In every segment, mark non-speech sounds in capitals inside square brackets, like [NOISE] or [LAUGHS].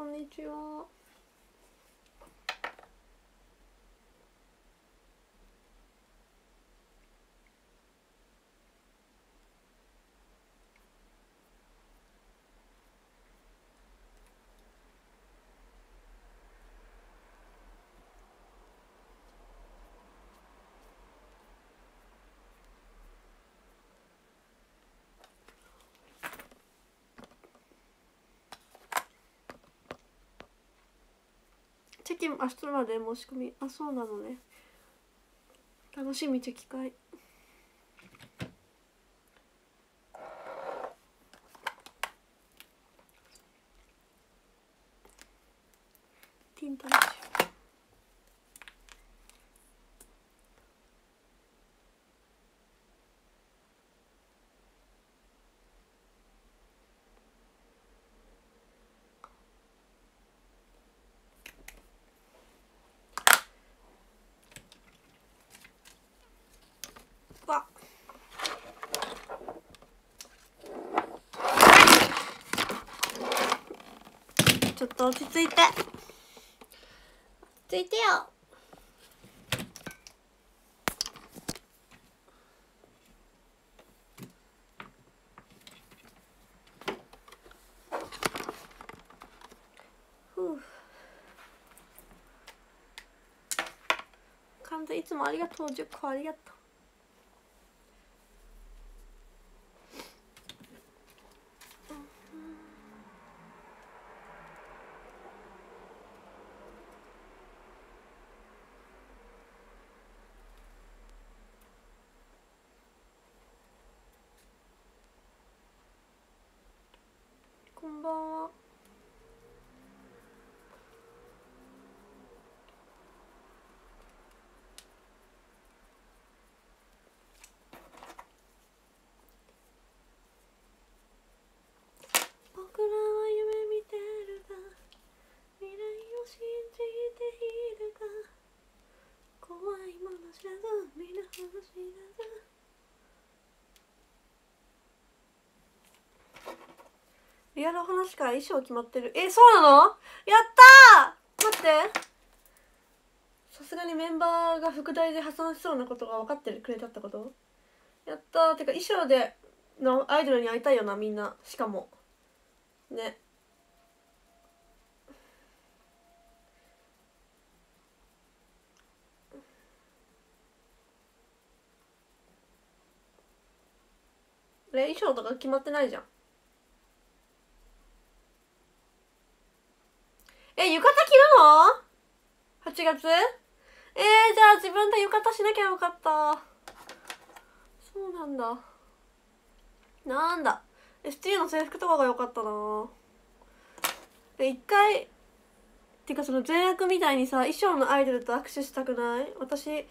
こんにちは。チェキ明日まで申し込み。あそうなのね。楽しみチェキ会ティンタラッシュわちょっと落ち着いて。落ち着いてよ。いつもありがとう。10個ありがとうこんばんは。僕らは夢見てるが未来を信じているが怖いもの知らず皆話知らずリアル話から衣装決まってる。えそうなの？やったー！待って。さすがにメンバーが副題で破産しそうなことが分かってくれたってこと？やったー。てか衣装でのアイドルに会いたいよなみんな。しかも。ね。え衣装とか決まってないじゃん。え浴衣着るの ?8 月？えー、じゃあ自分で浴衣しなきゃよかった。そうなんだ。なんだ。ST の制服とかが良かったな。で一回てかその善悪みたいにさ衣装のアイドルと握手したくない？私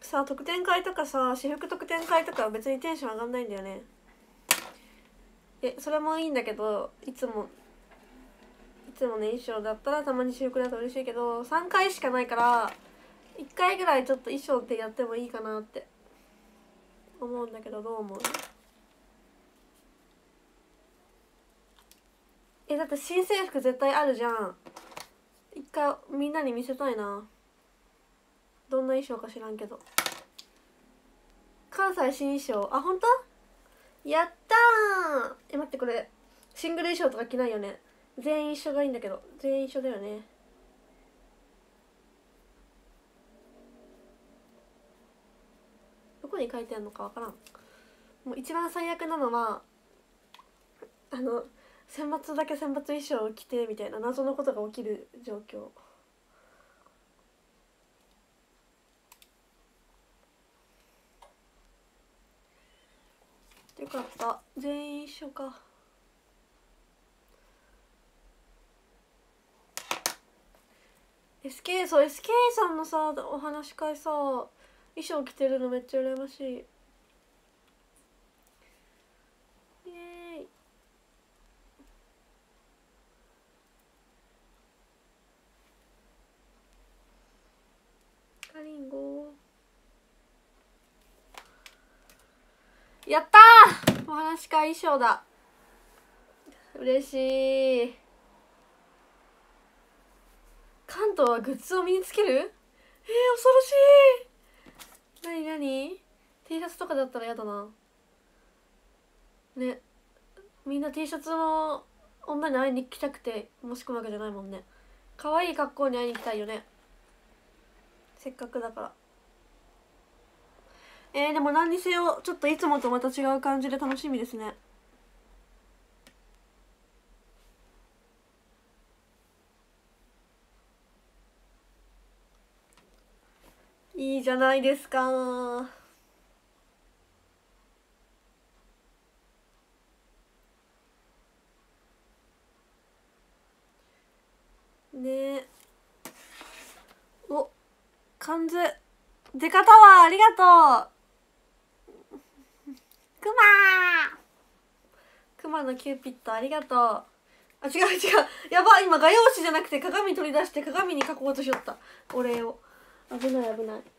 さ特典会とかさ私服特典会とか別にテンション上がんないんだよね。えそれもいいんだけどいつもつもね衣装だったらたまに私服だと嬉しいけど3回しかないから1回ぐらいちょっと衣装ってやってもいいかなって思うんだけどどう思う？えだって新制服絶対あるじゃん。一回みんなに見せたいな。どんな衣装か知らんけど。関西新衣装。あ本当？やったえ待ってこれシングル衣装とか着ないよね？全員一緒がいいんだけど全員一緒だよね。どこに書いてあるのかわからん。もう一番最悪なのはあの選抜だけ選抜衣装を着てみたいな謎のことが起きる状況。よかった。全員一緒か。SK そう SK さんのさお話し会さ衣装着てるのめっちゃ羨ましい。イエーイ。カリンゴ。やったお話し会衣装だ。嬉しい。ントはグッズを身につける？えー、恐ろしい。なになに？T シャツとかだったら嫌だな。ね。みんな T シャツの女に会いに来たくて申し込むわけじゃないもんね。可愛い格好に会いに行きたいよね。せっかくだから。えー、でも何にせよちょっといつもとまた違う感じで楽しみですね。いいじゃないですか。ね。お関ずデカタワーありがとう。クマ。クマのキューピッドありがとう。あ違う違う。やば今画用紙じゃなくて鏡取り出して鏡に書こうとしよった。お礼を。危ない危ない。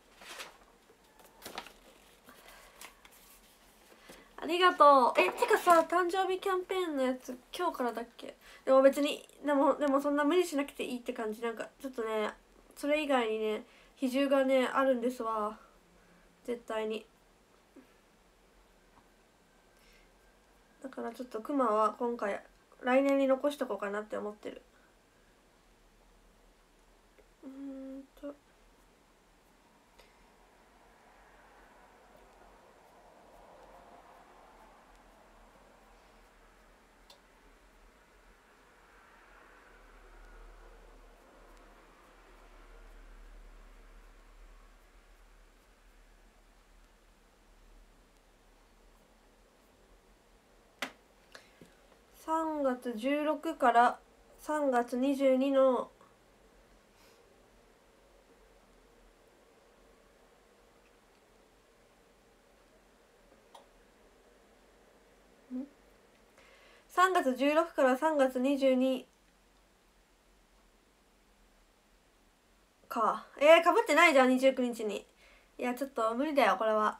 りがとう。えてかさ誕生日キャンペーンのやつ今日からだっけ？でも別にでもでもそんな無理しなくていいって感じ。なんかちょっとねそれ以外にね比重がねあるんですわ。絶対に。だからちょっとクマは今回来年に残しとこうかなって思ってる。うんと3月16から3月22の3月16から3月22か。えー、かぶってないじゃん29日に。いやちょっと無理だよこれは。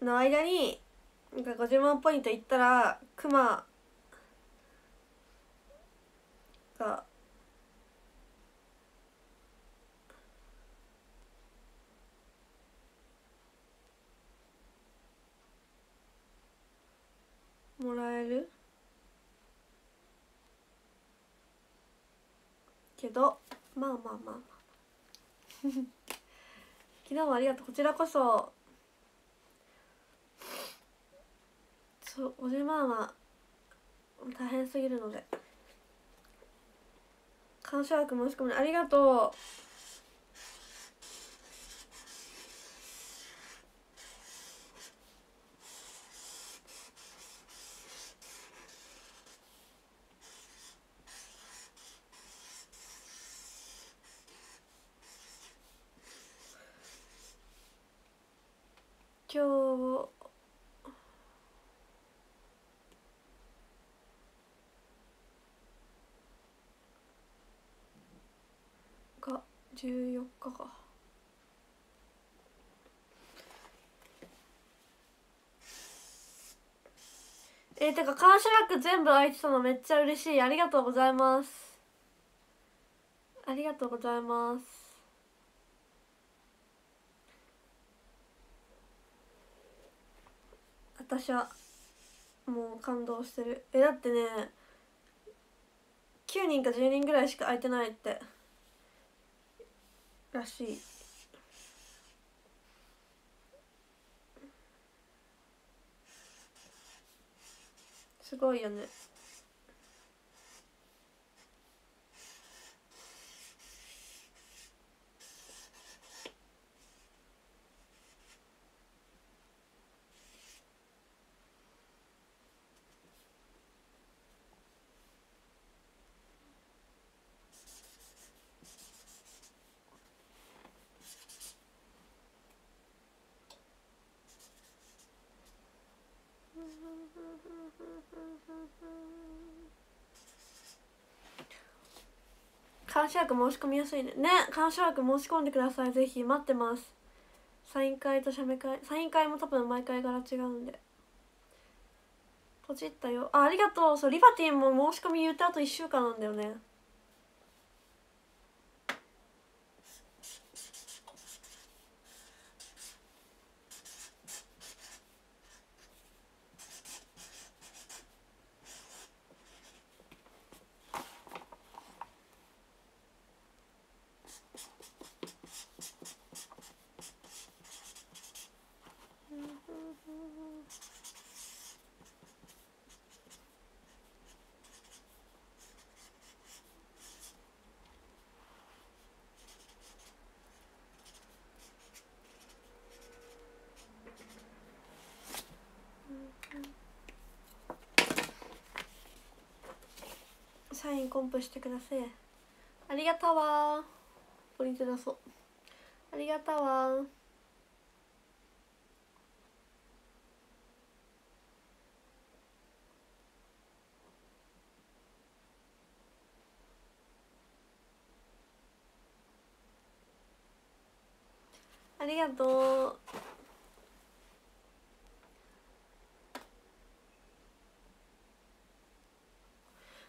の間になんか50万ポイントいったらクマがもらえる？けどまあまあまあまあ [LAUGHS] 昨日はありがとう。こちらこそそう50万は大変すぎるので。感謝枠申し込みありがとう今日が14日か。えー、てか感謝枠全部空いてたのめっちゃ嬉しい。ありがとうございます。ありがとうございます。私はもう感動してる。えだってね9人か10人ぐらいしか空いてないって。らしい。すごいよね。感謝枠申し込みやすいね。ね感謝枠申し込んでください。ぜひ待ってます。サイン会と写メ会。サイン会も多分毎回柄違うんで。ポチったよ。あありがとう。そうリバティも申し込み言ったあと1週間なんだよね。コンプしてください。ありがとうわ。ポリント出そう。ありがとうわ。ありがとう。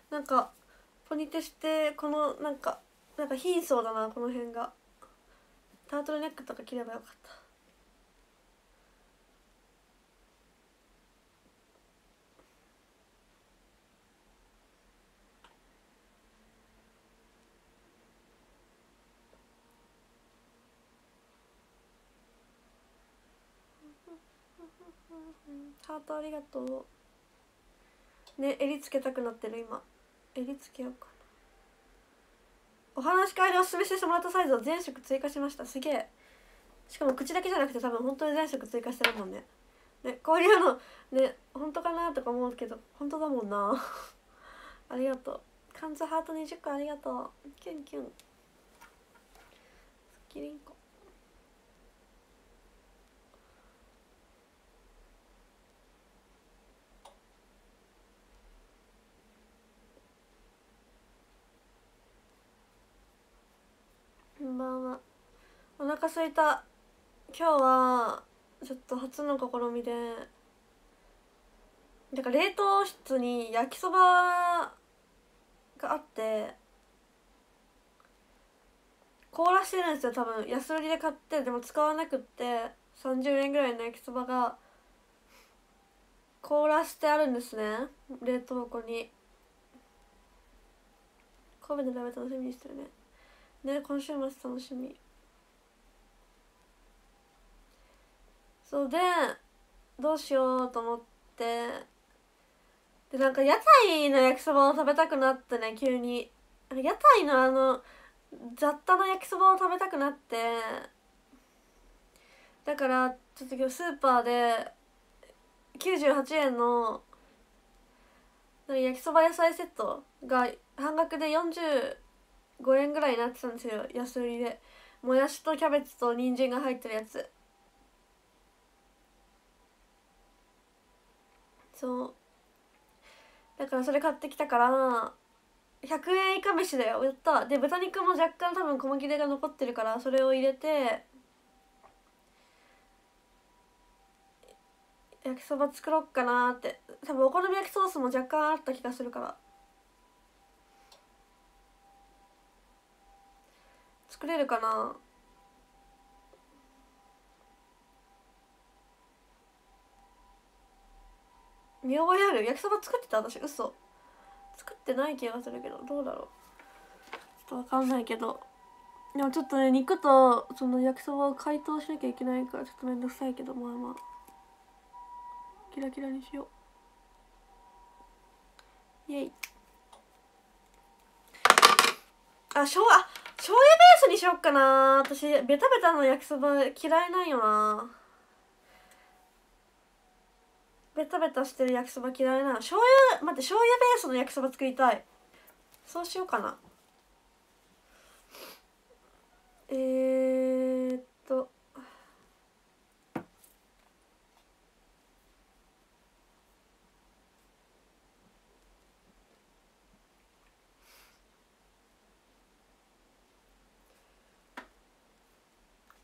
なんかポニテしてこのなんかなんか貧相だなこの辺が。タートルネックとか切ればよかった。[LAUGHS] ハートありがとう。ね襟つけたくなってる今。襟つけようかお話し会でおすすめしてもらったサイズを全色追加しました。すげえ。しかも口だけじゃなくて多分本当に全色追加してるもんね。ねこういうのね本当かなとか思うけど本当だもんな。[LAUGHS] ありがとう。缶ズハート20個ありがとう。キュンキュン。キリンコ。こんばんは。お腹すいた。今日はちょっと初の試みで。だから冷凍室に焼きそばがあって。凍らしてるんですよ多分。安売りで買ってでも使わなくって。30円ぐらいの焼きそばが。凍らしてあるんですね。冷凍庫に。神戸で食べ楽しみにしてるね。ね今週末楽しみ。そうでどうしようと思って。でなんか屋台の焼きそばを食べたくなってね急に。屋台のあの雑多な焼きそばを食べたくなって。だからちょっと今日スーパーで98円の焼きそば野菜セットが半額で40 5円ぐらいになってたんですよ安売りで。もやしとキャベツと人参が入ってるやつ。そう。だからそれ買ってきたから100円以下飯だよ。やった。で豚肉も若干多分細切れが残ってるからそれを入れて焼きそば作ろうかなって。多分お好み焼きソースも若干あった気がするから。作れるかな？見覚えある？焼きそば作ってた？私嘘。作ってない気がするけどどうだろう？ちょっとわかんないけど。でもちょっとね肉とその焼きそばを解凍しなきゃいけないからちょっとめんどくさいけどまあまあ。キラキラにしよう。イエイ。あ醤油あ醤油ベースにしよっかな私ベタベタの焼きそば嫌いなんよな。ベタベタしてる焼きそば嫌いな醤油待って醤油ベースの焼きそば作りたい。そうしようかな。えー、っと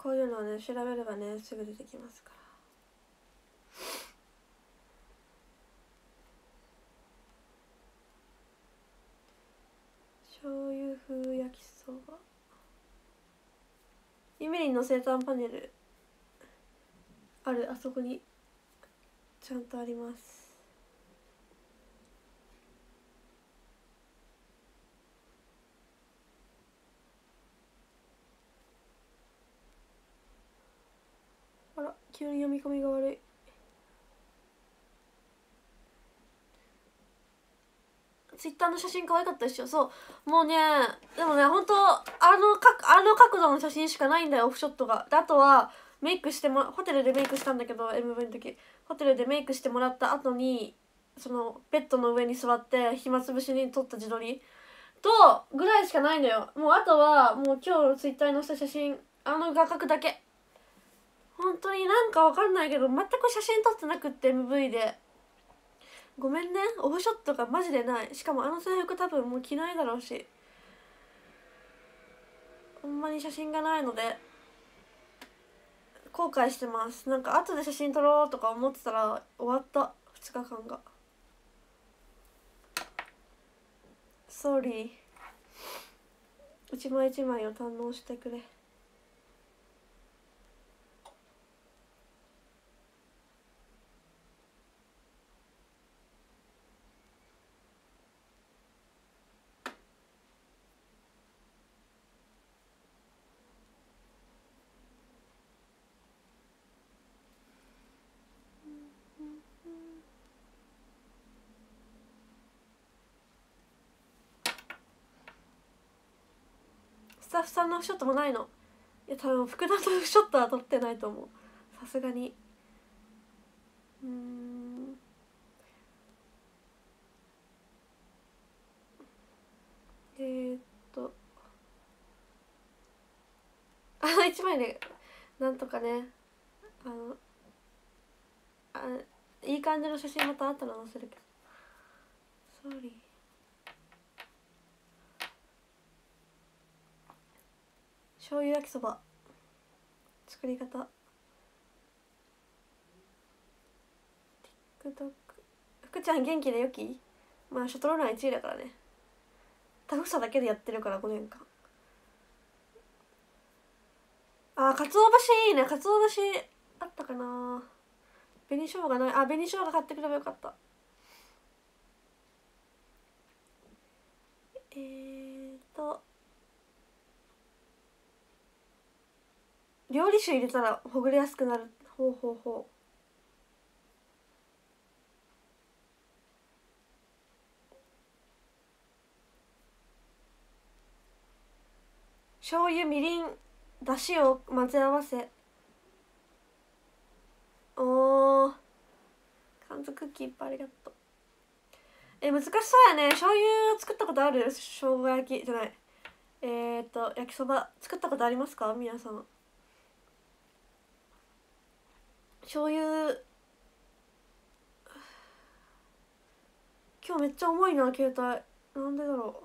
こういうのはね調べればねすぐ出てきますから。醤油風焼きそば。ゆめりんの生誕パネル。あるあそこにちゃんとありますあら急に読み込みが悪い。ツイッターの写真可愛かったでしょ。そう。もうねでもね本当あのかあの角度の写真しかないんだよオフショットが。であとはメイクしてもホテルでメイクしたんだけど MV の時。ホテルでメイクしてもらった後にそのベッドの上に座って暇つぶしに撮った自撮り。とぐらいしかないのよ。もうあとはもう今日ツイッターに載せた写真あの画角だけ。本当になんかわかんないけど全く写真撮ってなくって MV で。ごめんね。オフショットがマジでない。しかもあの制服多分もう着ないだろうし。ほんまに写真がないので後悔してます。なんか後で写真撮ろうとか思ってたら終わった。2日間が。Sorry 一枚一枚を堪能してくれ。スタッフさんのオフショットもないの。いや多分福田のオフショットは撮ってないと思う。さすがに。うん。えー、っと。[LAUGHS] あの一枚でなんとかね。あのあいい感じの写真またあったら載せるけど。Sorry 醤油焼きそば。作り方。TikTok 福ちゃん元気でよき？まあショトロラン1位だからね。タフさだけでやってるから5年間。あかつお節いいね。かつお節あったかな。紅しょうがない。あ紅しょうが買ってくればよかった。えーと料理酒入れたらほぐれやすくなる。ほうほうほう。醤油みりんだしを混ぜ合わせ。おー。缶詰クッキーいっぱいありがとう。え難しそうやね。醤油作ったことある？生姜焼きじゃない。えー、っと焼きそば作ったことありますか？皆さん醤油。今日めっちゃ重いな携帯。なんでだろ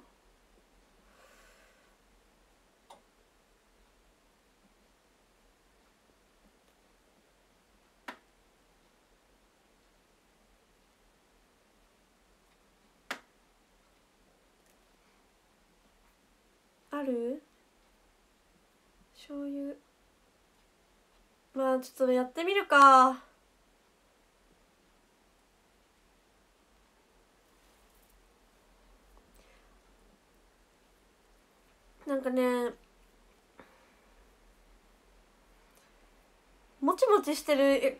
う。ある？醤油。まあちょっとやってみるか。なんかねもちもちしてる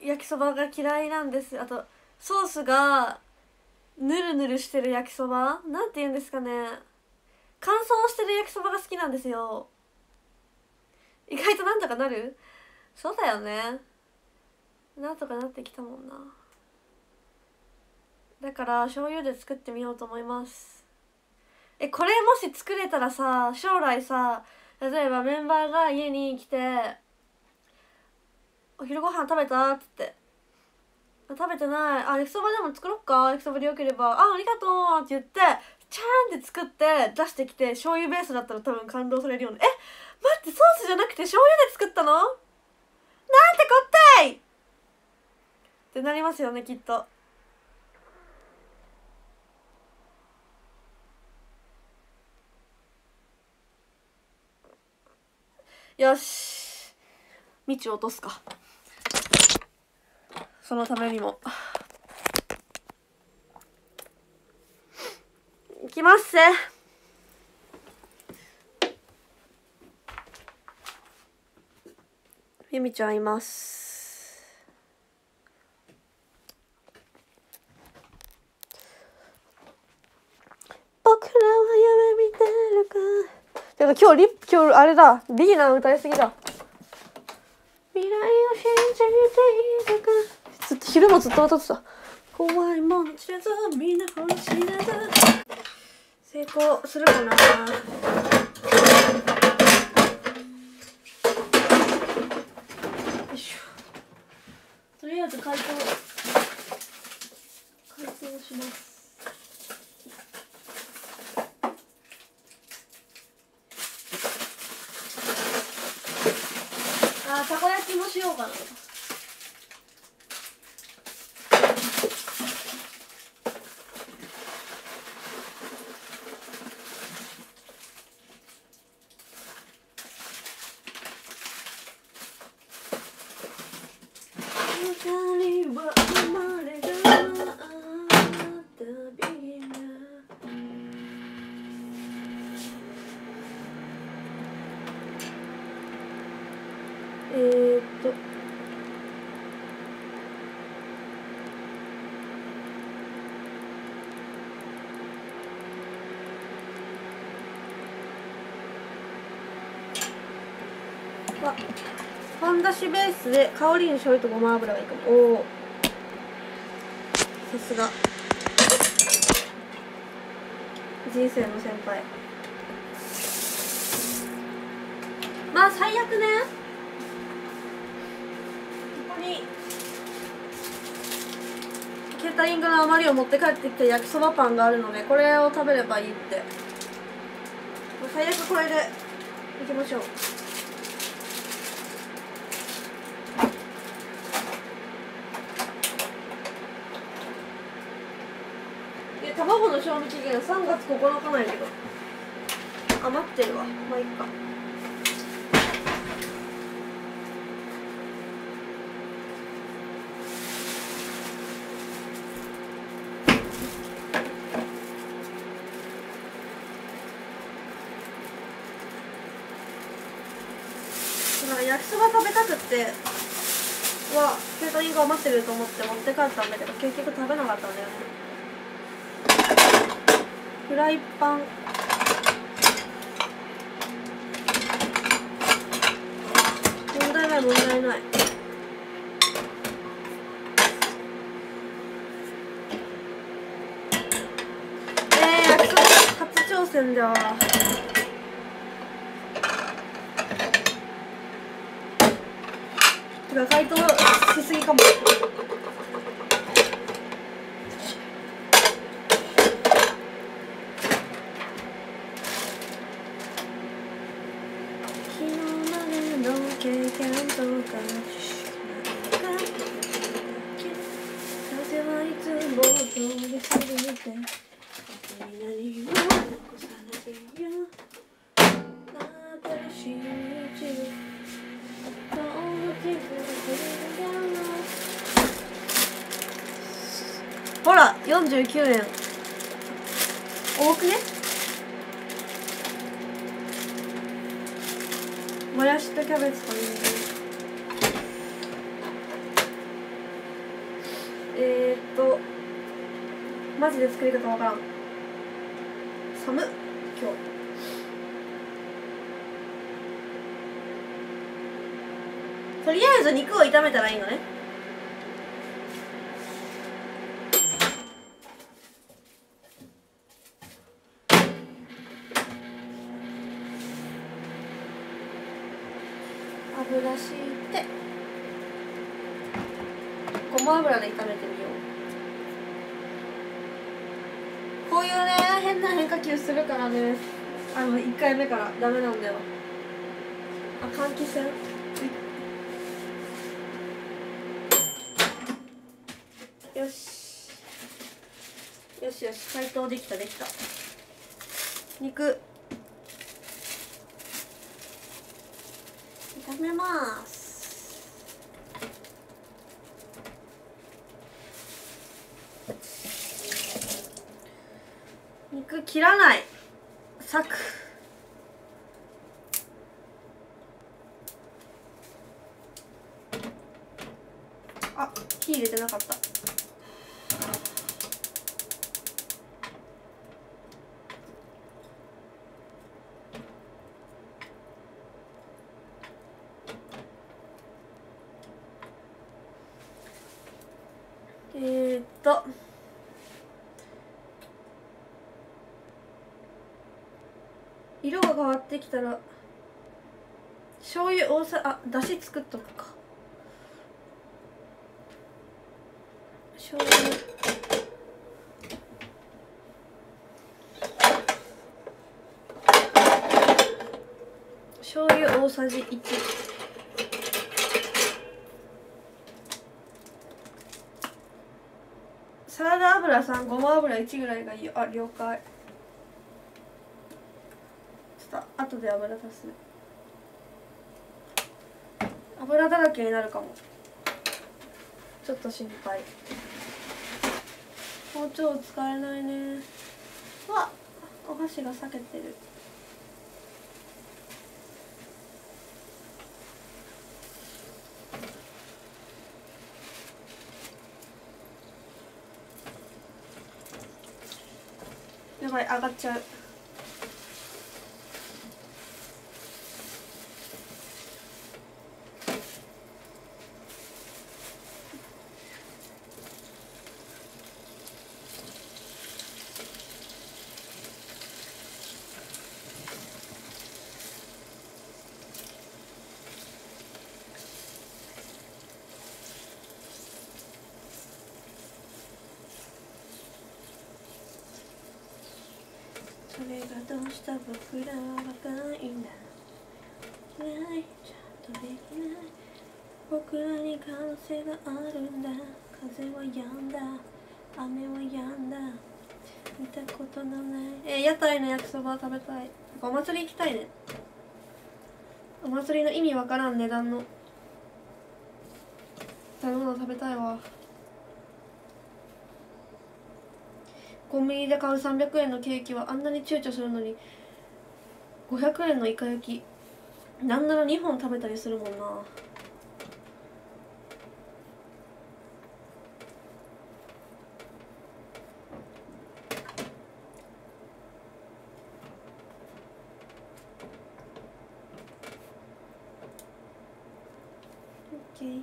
焼きそばが嫌いなんです。あとソースがぬるぬるしてる焼きそば？なんて言うんですかね。乾燥してる焼きそばが好きなんですよ。意外となんとかなる？そうだよね。なんとかなってきたもんな。だから醤油で作ってみようと思います。えこれもし作れたらさ将来さ例えばメンバーが家に来て「お昼ご飯食べた?」っつって「食べてない。あ焼きそばでも作ろっか？焼きそばでよければ。あありがとう」って言ってチャーンって作って出してきて醤油ベースだったら多分感動されるよね。えってソースじゃなくて醤油で作ったの？なんてこったい！ってなりますよねきっと。よし。道を落とすか。そのためにも。いきます。ゆみちゃんいます。僕らは夢見てるか。てか今日リ今日あれだ。リーナ歌いすぎだ。未来を信じているか。ずっと昼もずっと歌ってた。怖いもん知らずみんな星なず成功するかなよいしょとりあえず解凍解凍しますあーたこ焼きもしようかな二人は生まれが旅がえー、っとあ半だしベースで香りに醤油とごま油がいいかも。おおさすが。人生の先輩。まあ最悪ね。ここにケータリングの余りを持って帰ってきた焼きそばパンがあるのでこれを食べればいいって。最悪これでいきましょうで卵の賞味期限3月9日なんやけど。余ってるわ。まあいっか。なんか焼きそば食べたくってはケータリング余ってると思って持って帰ったんだけど結局食べなかったんだよね。フライパン。問題ない問題ない。えー、初挑戦だわてか解凍179円。多くね？もやしとキャベツと人参えー、っとマジで作り方わからん。寒っ今日。とりあえず肉を炒めたらいいのね。するからね。あの1回目からダメなんだよ。あ換気扇？よしよしよし解凍できたできた肉炒めます肉切らない裂くあ火入れてなかったえー、っとってきたら醤油大さあだし作っとくか。醤油。醤油大さじ1サラダ油3ごま油1ぐらいがいい。よあ了解ちょっと後で油足す油だらけになるかも。ちょっと心配。包丁使えないね。うわお箸が裂けてる。やばい上がっちゃう。れがどうした僕らは若いんだ。ないちゃんとできない。僕らに可能性があるんだ。風は止んだ。雨は止んだ。見たことのない。え屋台の焼きそば食べたい。お祭り行きたいね。お祭りの意味わからん値段の。食べ物食べたいわ。コンビニで買う300円のケーキはあんなに躊躇するのに500円のイカ焼きなんなら2本食べたりするもんなオッケー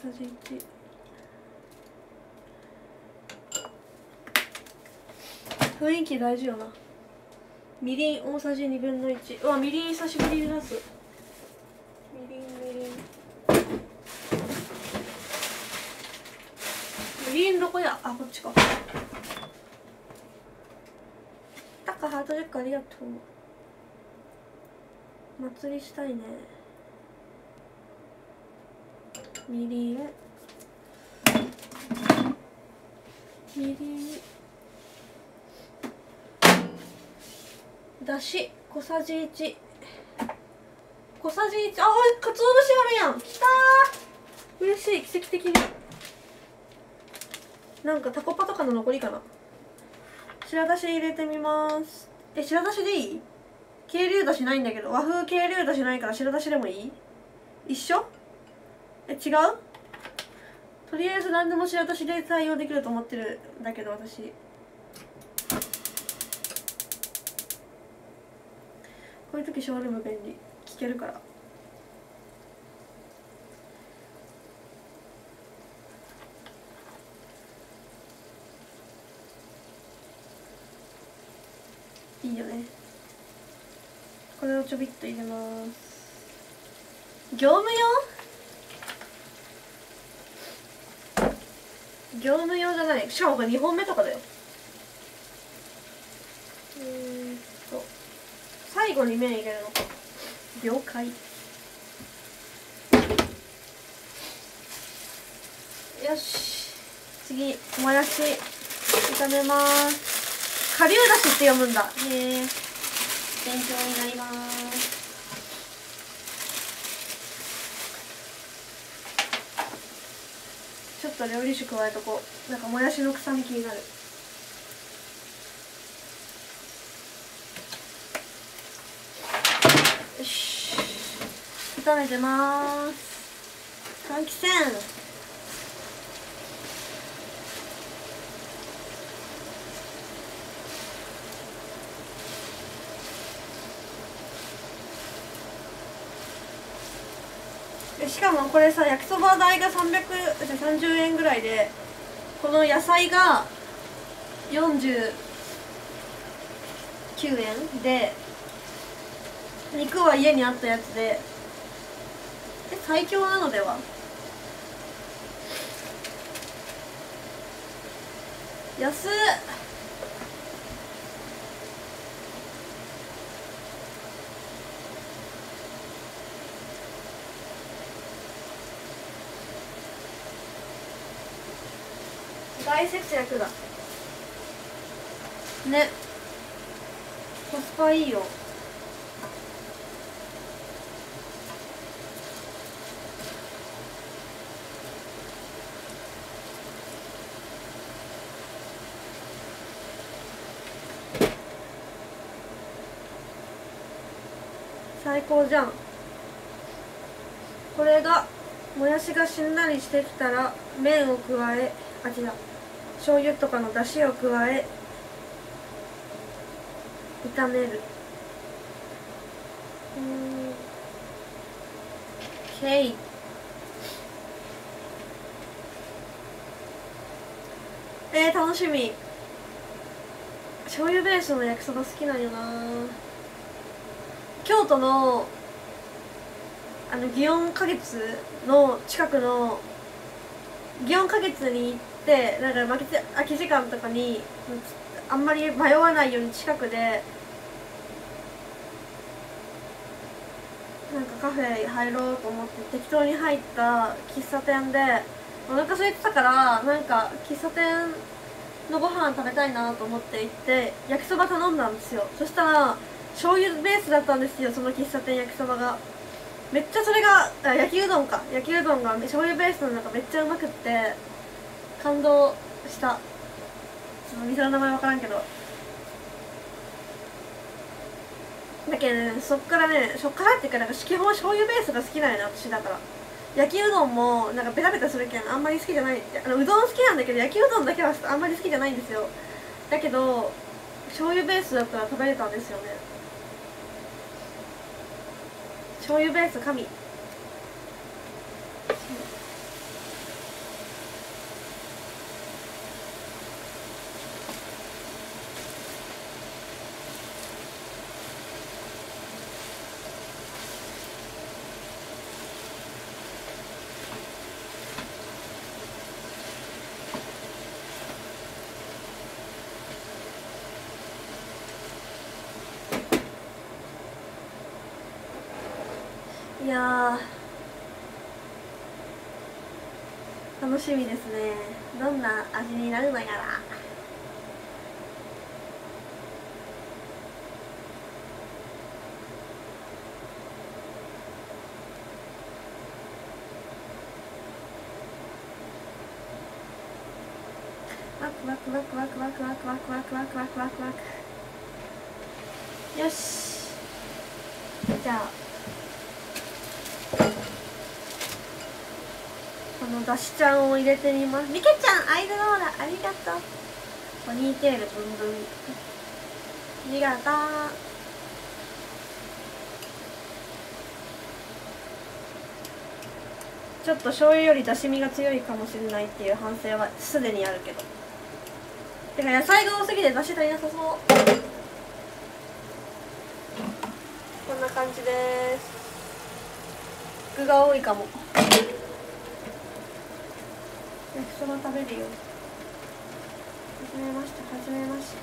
醤油大さじ1雰囲気大事よな。みりん大さじ2分の1うわみりん久しぶりに出す。みりんみりん。みりんどこや？あこっちか。タカハートチェックありがとう。祭りしたいねみりんみりんだし小さじ1小さじ1あおかつお節あるやん。きたー。嬉しい。奇跡的に。なんかタコパとかの残りかな。白だし入れてみます。え白だしでいい？渓流だしないんだけど。和風渓流だしないから白だしでもいい？一緒？え違う？とりあえず何でも白だしで対応できると思ってるんだけど私。こういう時ショールーム便利。聞けるから。いいよね。これをちょびっと入れます。業務用？業務用じゃない。しかもこれ2本目とかだよ。えー、っと。最後に麺入れるの。か了解よし。次もやし炒めます。顆粒だしって読むんだ。へえ勉強になりますちょっと料理酒加えとこ。うなんかもやしの臭み気になる。よし。炒めてます。換気扇。しかもこれさ焼きそば代が330円ぐらいでこの野菜が49円で肉は家にあったやつでえ最強なのでは？安っ。大節約だ。ね。コスパいいよ。最高じゃん。これがもやしがしんなりしてきたら麺を加えあ違う醤油とかの出汁を加え炒める。うん。OK えー、楽しみ。醤油ベースの焼きそば好きなんよな。京都のあの祇園花月の近くの祇園花月に行ってなんか空き時間とかにあんまり迷わないように近くでなんかカフェ入ろうと思って適当に入った喫茶店でお腹空いてたからなんか喫茶店のご飯食べたいなと思って行って焼きそば頼んだんですよ。そしたら醤油ベースだったんですよその喫茶店焼きそばが。めっちゃそれがあ焼きうどんか。焼きうどんが醤油ベースの中めっちゃうまくって感動した。その店の名前分からんけど。だけどねそっからねそっからっていうかなんか基本醤油ベースが好きなんやな私だから。焼きうどんもなんかベタベタするけんあんまり好きじゃないあのうどん好きなんだけど焼きうどんだけはあんまり好きじゃないんですよ。だけど醤油ベースだったら食べれたんですよね。醤油ベース神いやー楽しみですね。どんな味になるのやら。ワクワクワクワクワクワクワクワクワクワクワクワク。よし。じゃあのだしちゃんを入れてみます。みけちゃんアイドローラありがとう。ポニーテールブンブンありがとう。ちょっと醤油よりだしみが強いかもしれないっていう反省はすでにあるけど。てか野菜が多すぎてだし足りなさそう。こんな感じです。具が多いかも。焼きそば食べるよ。はじめましてはじめまして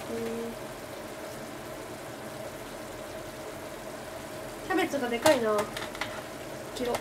キャベツがでかいな。キロ。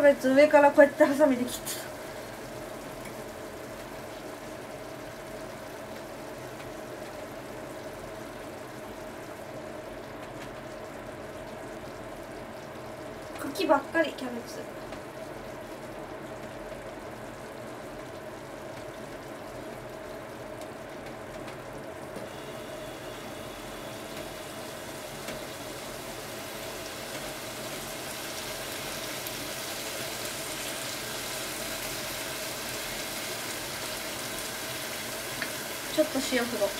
ャベツ上からこうやってハサミで切って茎ばっかりキャベツちょっと塩振ろう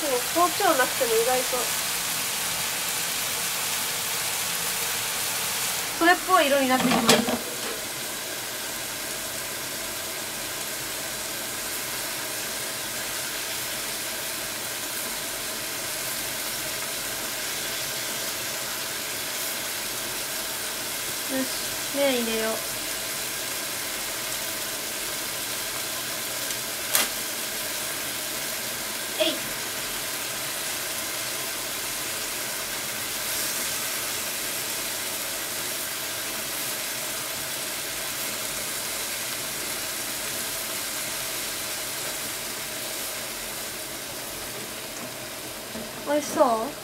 そう包丁なくても意外と。それっぽい色になってきましたよし麺入れよう。えい。美味しそう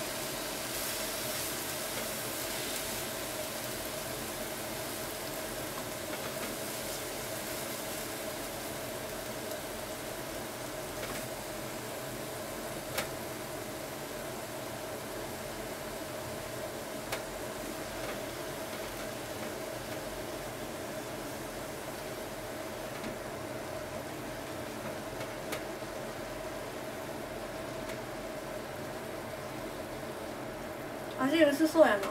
味薄そうやな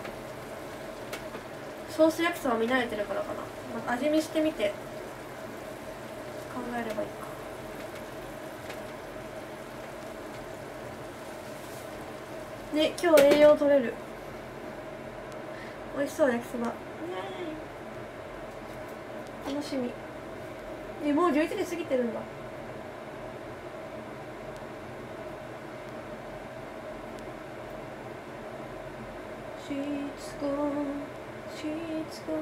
ソース焼きそば見慣れてるからかな、まあ、味見してみて。考えればいいか。ね今日栄養取れる。美味しそう焼きそば。楽しみ。えもう11時過ぎてるんだ。シーツゴーシーツゴー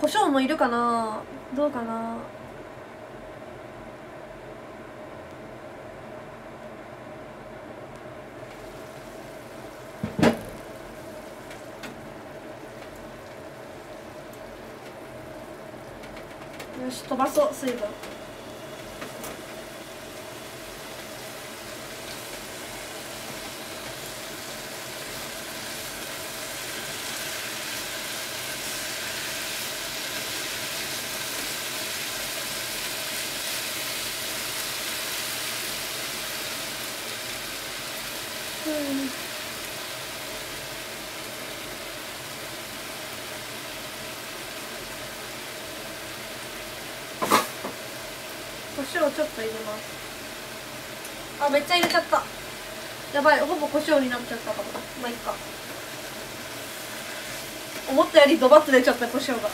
胡椒もいるかな？どうかな？よし飛ばそう水分うん胡椒ちょっと入れますあめっちゃ入れちゃった。やばいほぼ胡椒になっちゃったかも。まあいっか。思ったよりドバッと出ちゃった胡椒が。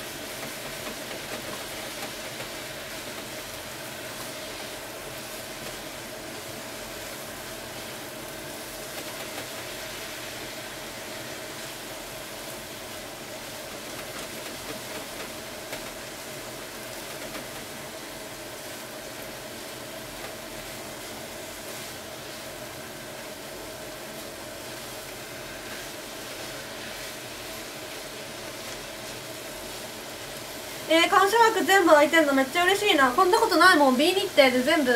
えー、感謝枠全部開いてんのめっちゃ嬉しいな。こんなことないもん。B 日程で全部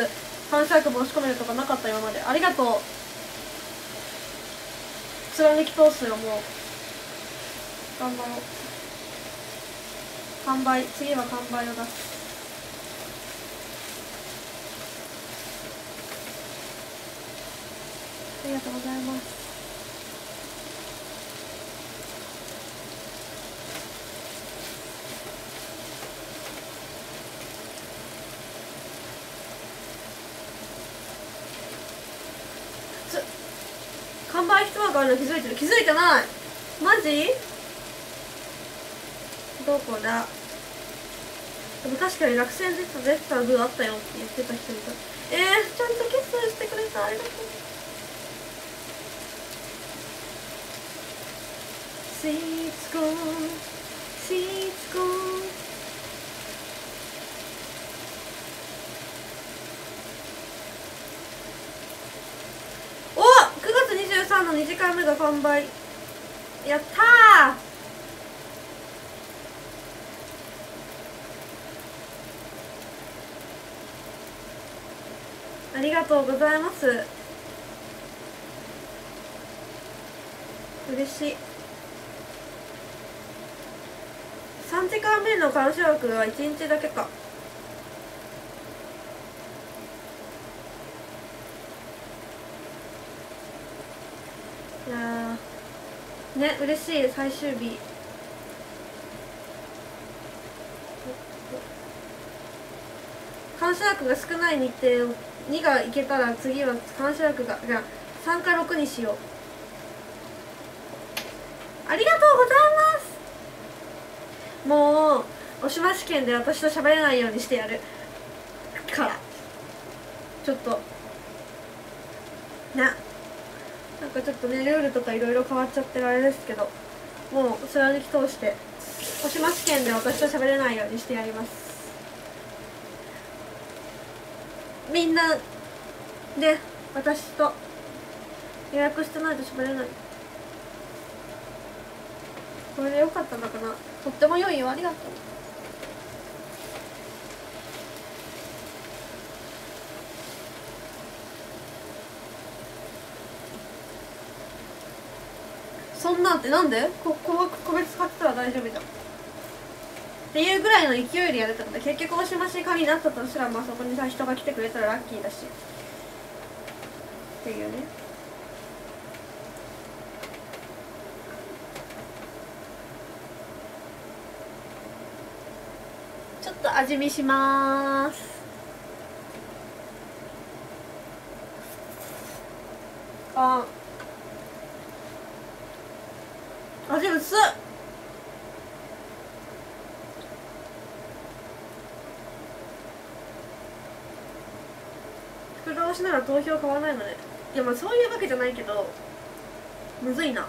感謝枠申し込めるとかなかった今まで。ありがとう。貫き通すよもう。頑張ろう。完売。次は完売を出す。ありがとうございます販売一枠あるの気づいてる。気づいてない。マジ？どこだ？でも確かに落選できた出たら分あったよって言ってた人いた。えー、ちゃんと決済してくれたありがとう。Seats gone, seats gone お9月23の2時間目が完売やったー！ありがとうございます。嬉しい。3時間目の鑑賞枠は1日だけかいやーね嬉しい最終日。監視枠が少ない日程を2がいけたら次は監視枠がじゃあ3か6にしよう。ありがとうございます。もうおしま試験で私と喋れないようにしてやる。から。ちょっとなちょっとねルールとかいろいろ変わっちゃってるあれですけどもう貫き通しておしま試験で私と喋れないようにしてやります。みんなで私と予約してないと喋れない。これでよかったのかな。とっても良いよありがとうそんなってなんで？ここ個別使ってたら大丈夫じゃん。っていうぐらいの勢いでやるってこと。で結局おしまし仮になったとしたらまあそこにさ人が来てくれたらラッキーだし。っていうね。ちょっと味見します。あ味薄っ袋押しなら投票買わないのね。いやまあそういうわけじゃないけどむずいな。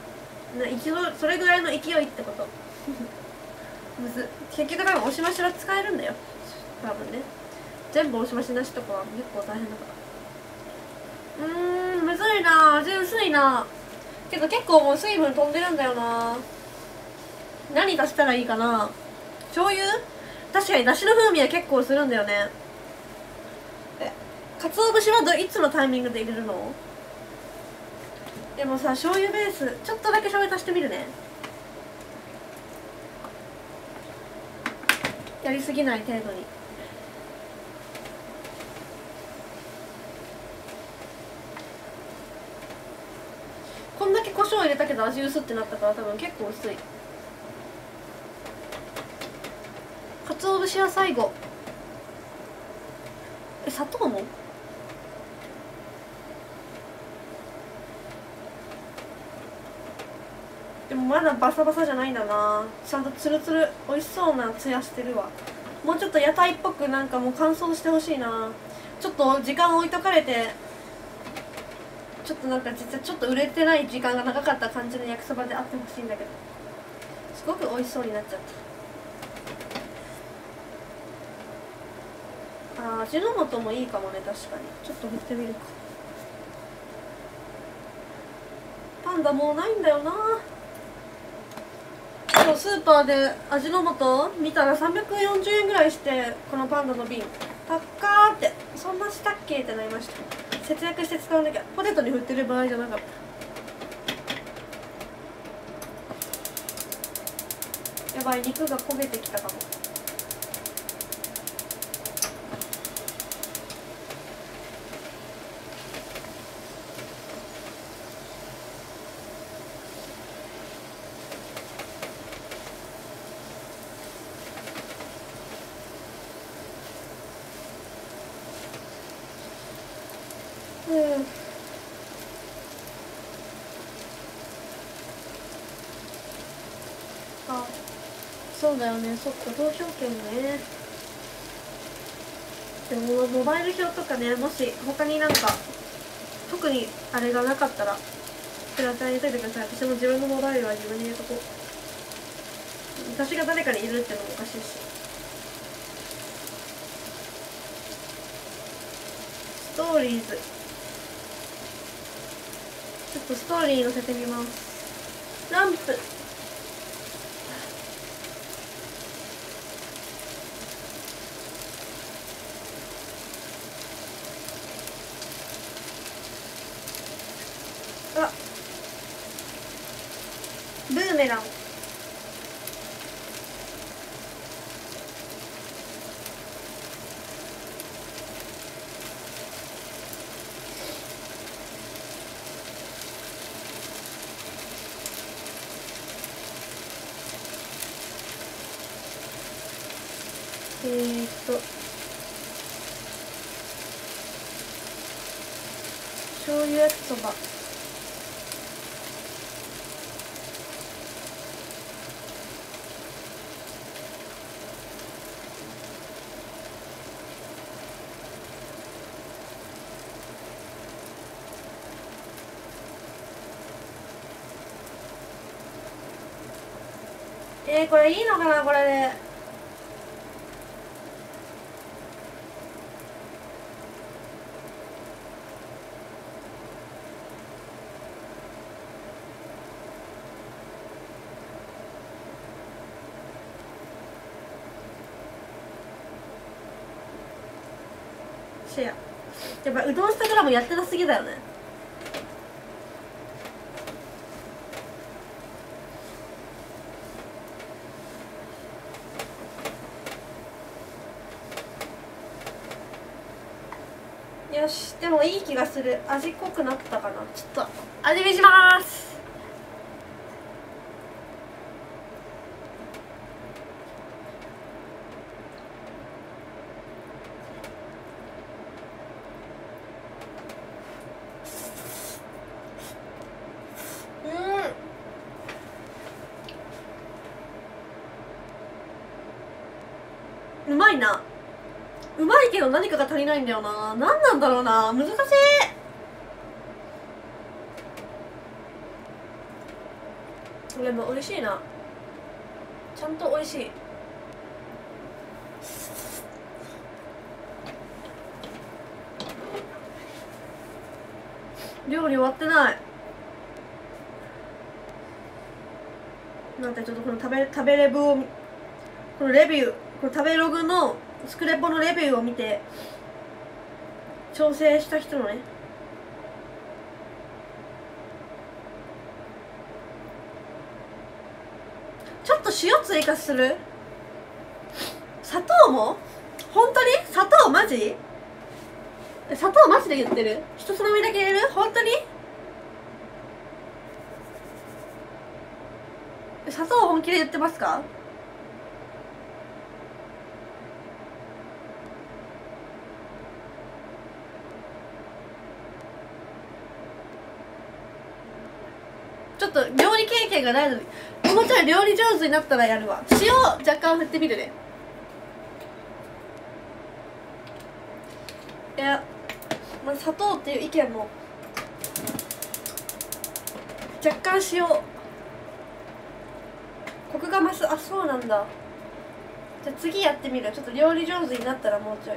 な一度それぐらいの勢いってこと。[LAUGHS] むず結局多分押しましは使えるんだよ。多分ね。全部押しましなしとかは結構大変だから。うーんむずいな。味薄いな。けど結構もう水分飛んでるんだよな。何足したらいいかな。醤油？確かにだしの風味は結構するんだよね。鰹節はどいつのタイミングで入れるの？でもさ醤油ベースちょっとだけ醤油足してみるね。やりすぎない程度に。こんだけ胡椒入れたけど味薄ってなったから多分結構薄い。鰹節は最後。え砂糖も？でもまだバサバサじゃないんだな。ちゃんとツルツル美味しそうなツヤしてるわ。もうちょっと屋台っぽくなんかもう乾燥してほしいな。ちょっと時間置いとかれてちょっとなんか実はちょっと売れてない時間が長かった感じの焼きそばであってほしいんだけど。すごく美味しそうになっちゃった。あー味の素もいいかもね確かに。ちょっと振ってみるか。パンダもうないんだよな。日スーパーで味の素見たら340円ぐらいしてこのパンダの瓶。高ーって。そんなしたっけってなりました。節約して使わなきゃポテトに振ってる場合じゃなかった。やばい肉が焦げてきたかもうんそうだよね。そっか投票権ね。でもモバイル表とかねもし他になんか特にあれがなかったらくださいにといてください。私も自分のモバイルは自分に入れとこう。私が誰かにいるってのもおかしいし。ストーリーズ。ちょっとストーリー載せてみます。ランプあブーメランえー、っと醤油焼きそばえー、これいいのかなこれで、シェアやっぱうどんスタグラムやってなすぎだよねよしでもいい気がする。味濃くなったかな？ちょっと。味見します。うん。うまいな。うまいけど何かが足りないんだよな。何なんだろうな。難しい。でも美味しいな。ちゃんと美味しい。料理終わってない。なんかちょっとこの食べ食べレブをこのレビューこの食べログのスクレポのレビューを見て調整した人のねちょっと塩追加する？砂糖も？本当に？砂糖マジ？砂糖マジで言ってる？一つのみだけ入れる？本当に？砂糖本気で言ってますか？ちょっと料理経験がないのにもうちょい料理上手になったらやるわ。塩若干振ってみるね。いや、まあ、砂糖っていう意見も若干塩。コクが増す。あそうなんだ。じゃあ次やってみる。ちょっと料理上手になったらもうちょい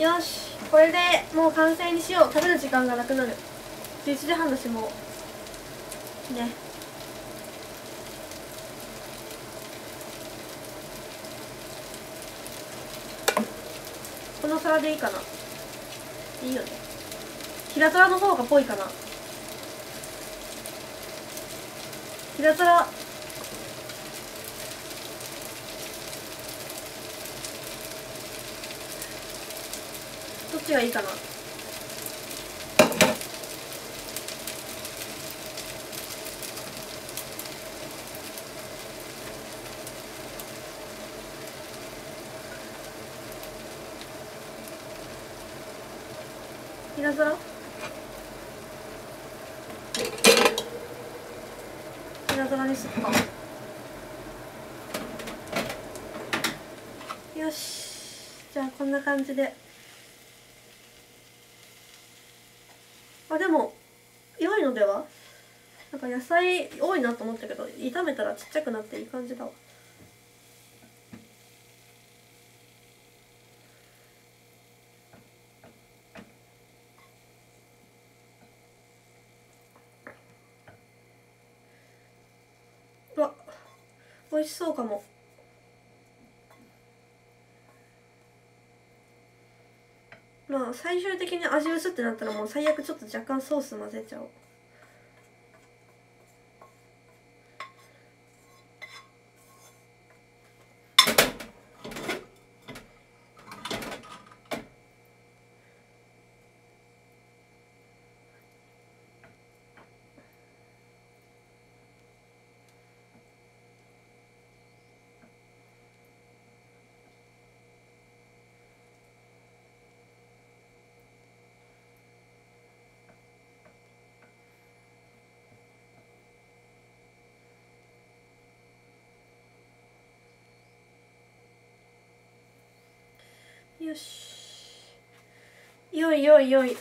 よしこれでもう完成にしよう。食べる時間がなくなる。11時半だしもう。ね。この皿でいいかな。いいよね。平皿の方がぽいかな。平皿っちがいいかな平皿平皿にすっかよしじゃあこんな感じであでも良いのではなんか野菜多いなと思ったけど炒めたらちっちゃくなっていい感じだわ。うわ美味しそうかも。まあ最終的に味薄ってなったらもう最悪ちょっと若干ソース混ぜちゃおう。よし。よいよいよい。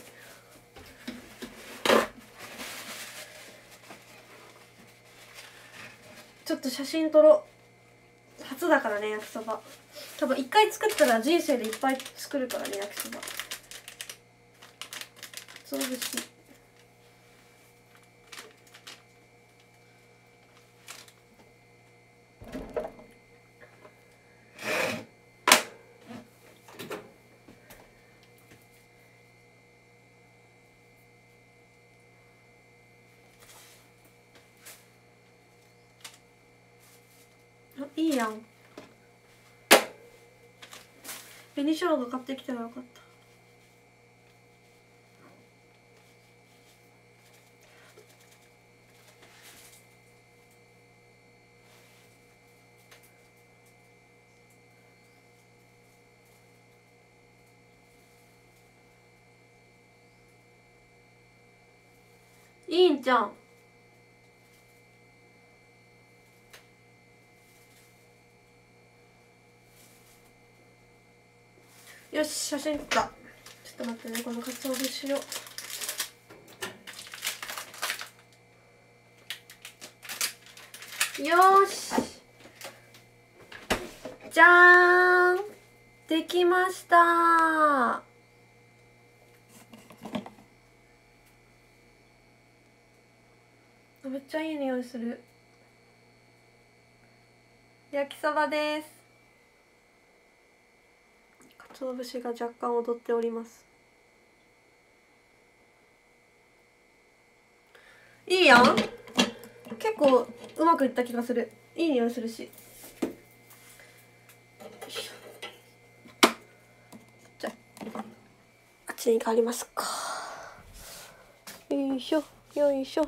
ちょっと写真撮ろう。初だからね焼きそば。多分一回作ったら人生でいっぱい作るからね焼きそば。そうですあいいやん紅しょうが買ってきたらよかった。いいんじゃんよ写真撮ったちょっと待ってね。この鰹節を。よし。じゃーん。できました。めっちゃいい匂いする。焼きそばです。鰹節が若干踊っております。いいやん。結構うまくいった気がする。いい匂いするし。じゃああっちに変わりますか。よいしょよいしょ。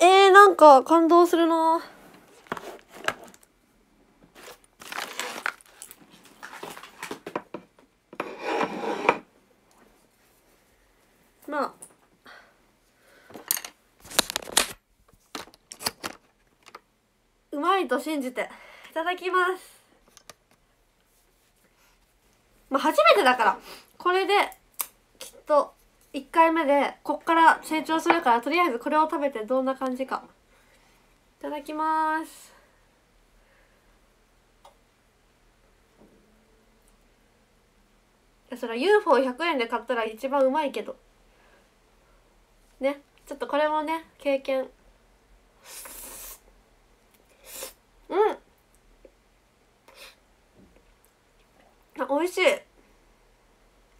えー、なんか感動するなまあ信じていただきます。まあ初めてだからこれできっと1回目でこっから成長するからとりあえずこれを食べてどんな感じかいただきます。それは UFO100 円で買ったら一番うまいけど。ね。ちょっとこれもね経験。うん。あ美味しい。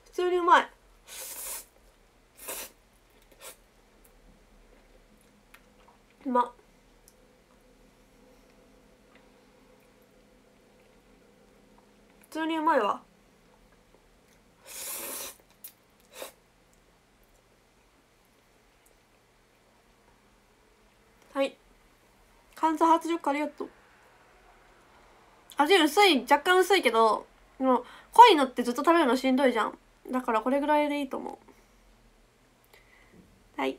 普通にうまい。うま。っ普通にうまいわ。はい。関西初10個ありがとう。味薄い若干薄いけどでも濃いのってずっと食べるのしんどいじゃん。だからこれぐらいでいいと思う。はい。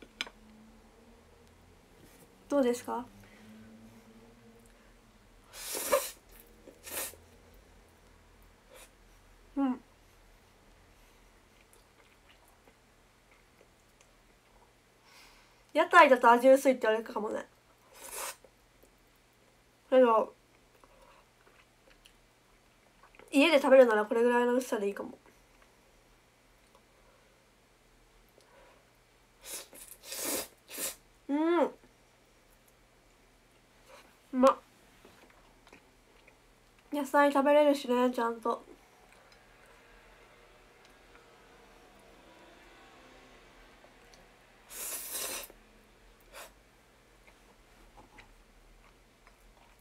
どうですか？うん。屋台だと味薄いって言われるかもね。けど家で食べるならこれぐらいの薄さでいいかも。うん。うま。っ野菜食べれるしねちゃんと。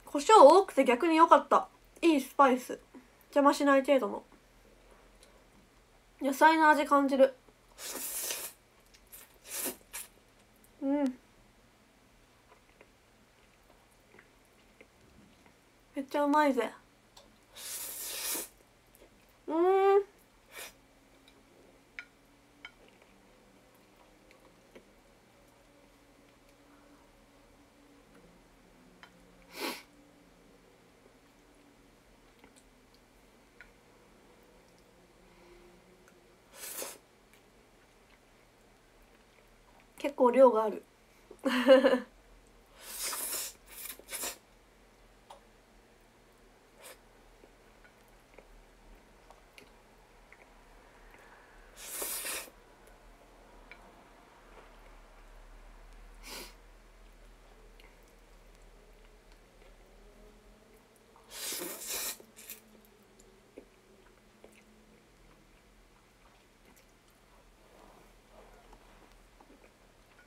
胡椒多くて逆に良かった。いいスパイス。邪魔しない程度の。野菜の味感じる。うん。めっちゃうまいぜ。うん。量がある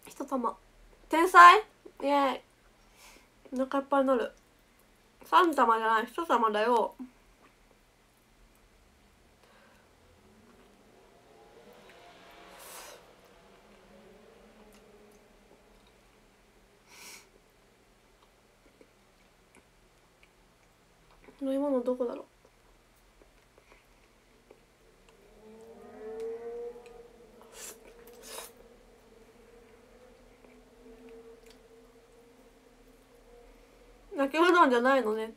一玉天才イエーイお腹いっぱいになる。三玉じゃない。一玉だよ。飲み物どこだろう泣き物じゃないのね。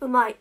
うまい。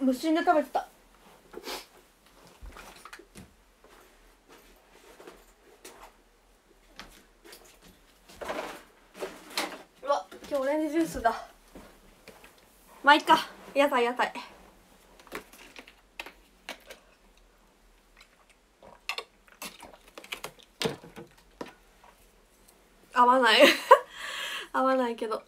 無心で食べてた。うわ今日オレンジジュースだ。まあいっか。屋台屋台合わない。[LAUGHS] 合わないけど。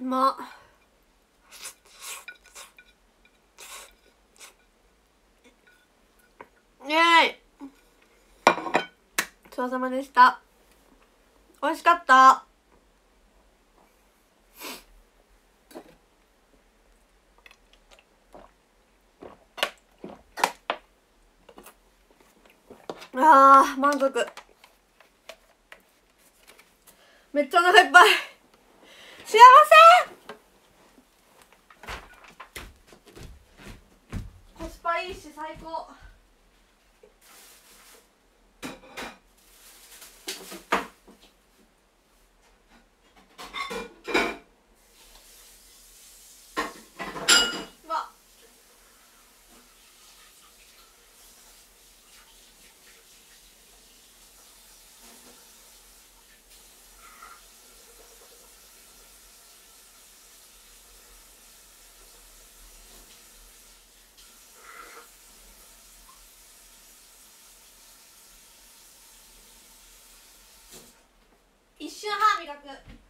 ま。っイエーイ。ごちそうさまでした。美味しかった。あー満足。めっちゃお腹いっぱい。幸せ。コスパいいし最高。Kacke.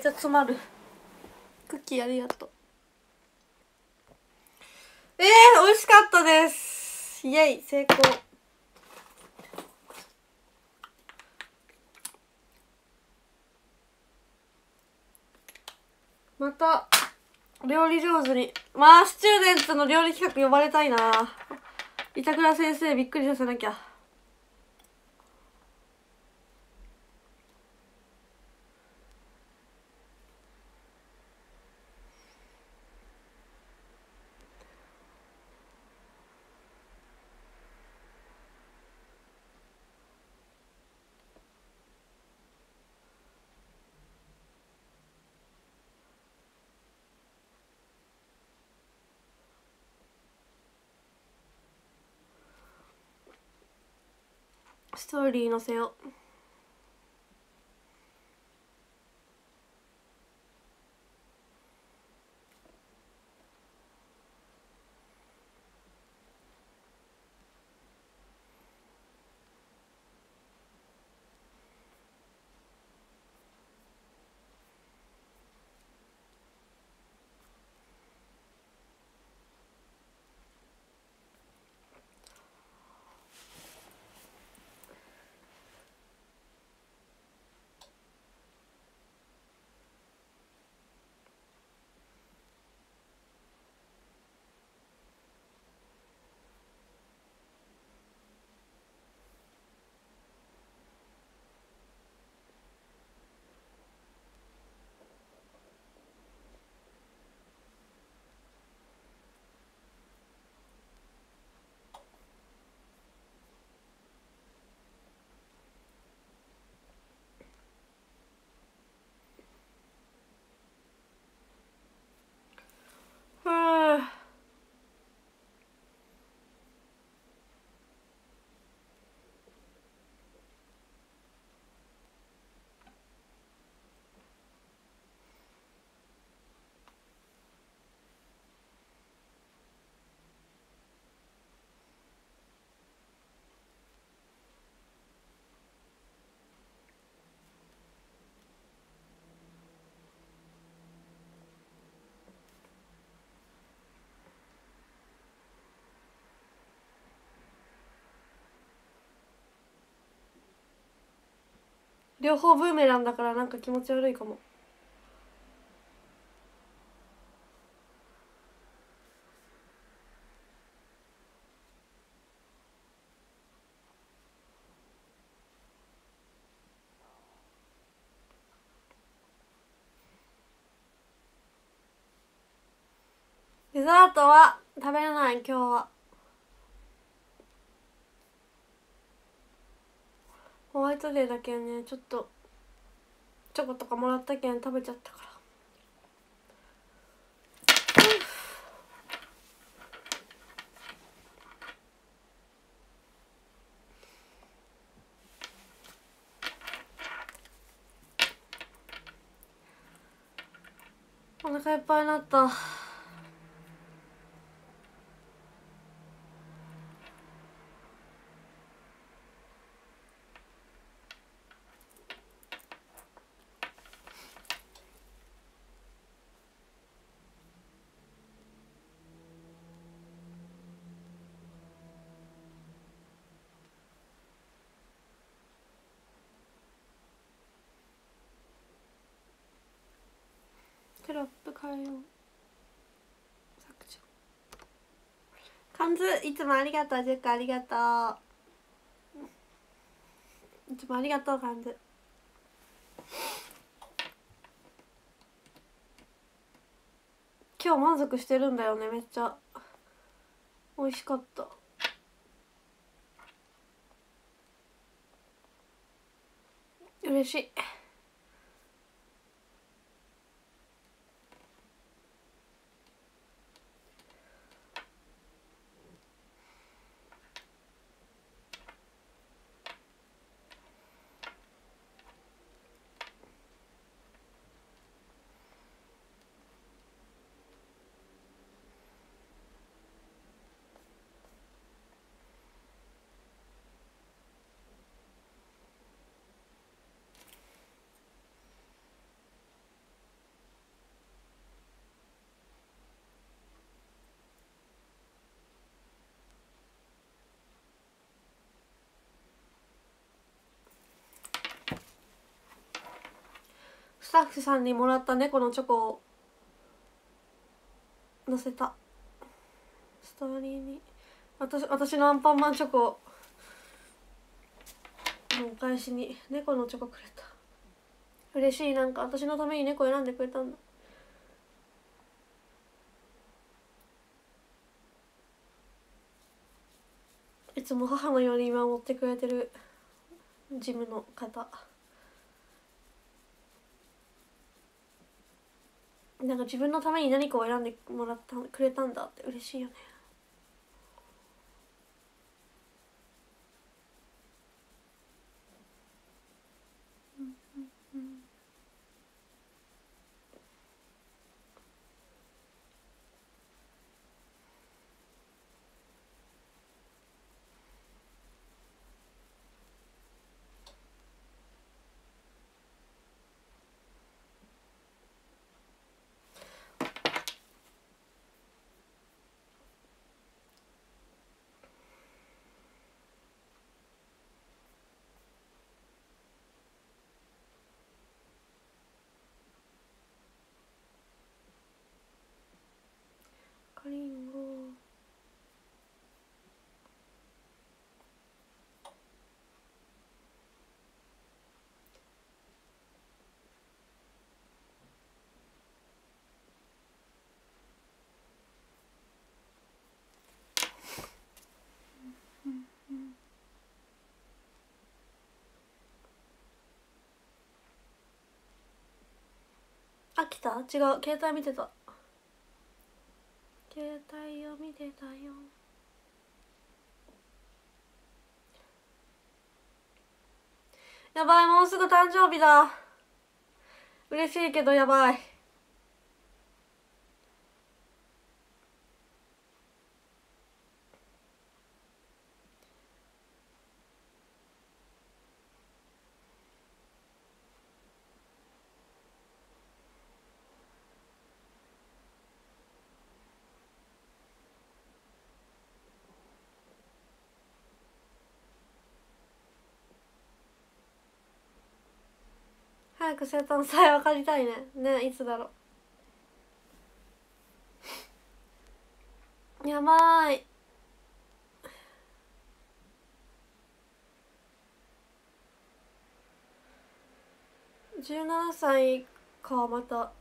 ちゃ詰まる。クッキーありがとう。えー、美味しかったです。イエイ成功。また料理上手に。まあスチューデントの料理企画呼ばれたいな。板倉先生びっくりさせなきゃストーリー載せようふう両方ブーメランだからなんか気持ち悪いかも。デザートは食べれない今日は。ホワイトデーだけねちょっとチョコとかもらったけん食べちゃったから。お腹いっぱいになった。テロップ変えよ。う削除缶ズいつもありがとうジェックありがとう。いつもありがとう缶ズ今日満足してるんだよねめっちゃ。美味しかった。嬉しい。スタッフさんにもらった猫のチョコを。載せた。ストーリーに。私私のアンパンマンチョコのお返しに。猫のチョコくれた。嬉しい。なんか私のために猫選んでくれたんだ。いつも母のように見守ってくれてるジムの方。なんか自分のために何かを選んでもらったくれたんだって嬉しいよねかりんごあ来た。違う。携帯見てた。携帯を見てたよ。やばい。もうすぐ誕生日だ。嬉しいけどやばい。早く生誕祭分かりたいね。ねいつだろう。[LAUGHS] やばい。17歳かまた。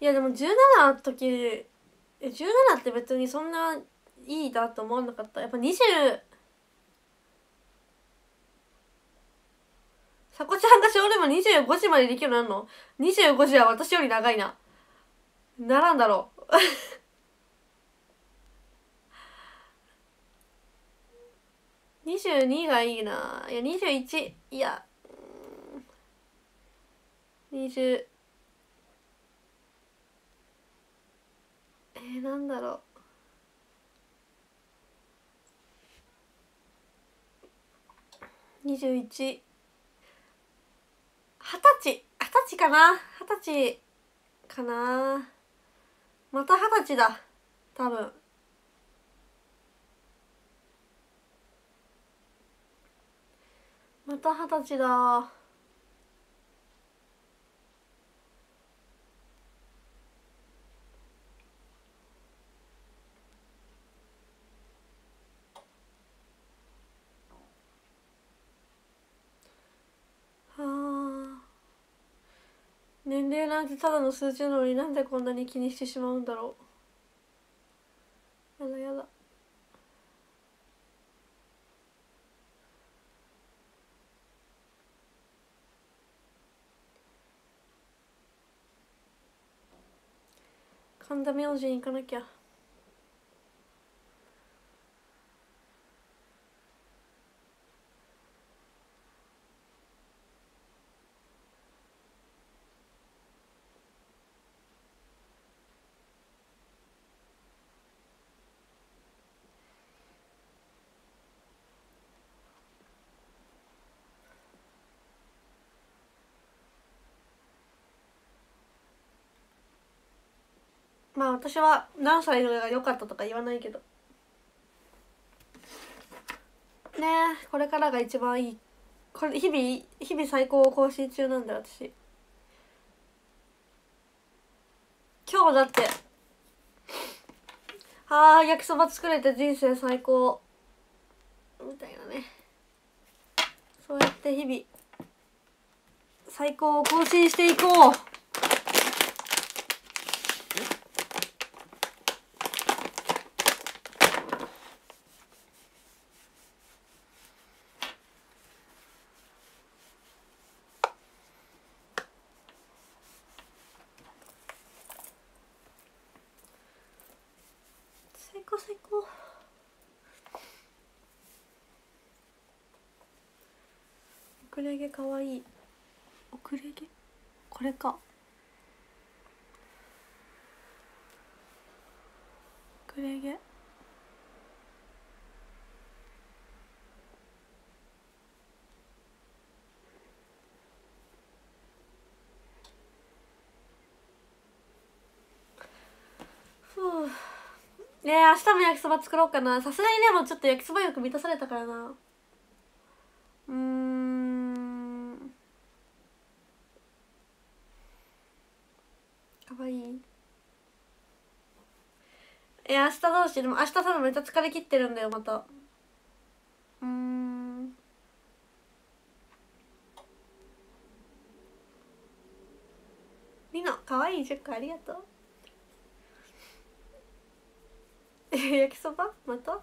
いやでも17の時17って別にそんないいだと思わなかった？やっぱ20さこちゃんがショールーム25時までできるようになるの？25時は私より長いな。ならんだろう。[LAUGHS] 22がいいな。いや21いや。20えー、なんだろう。21二十歳。二十歳かな。二十歳かな。また二十歳だ。多分。また二十歳だ。年齢なんてただの数字なのになんでこんなに気にしてしまうんだろうやだやだ神田明神行かなきゃ。まあ私は何歳が良かったとか言わないけど。ねえこれからが一番いい。これ日々日々最高を更新中なんだ私。今日だってあー焼きそば作れて人生最高。みたいなね。そうやって日々最高を更新していこう。れ毛かわいい。遅れ毛？これか。遅れ毛ふうねえ明日も焼きそば作ろうかな。さすがにでもちょっと焼きそばよく満たされたからな。うん。かわいい。え明日どうしでも明日多分めっちゃ疲れ切ってるんだよまた。うん。みのかわいい。10個ありがとうえ [LAUGHS] 焼きそば？また？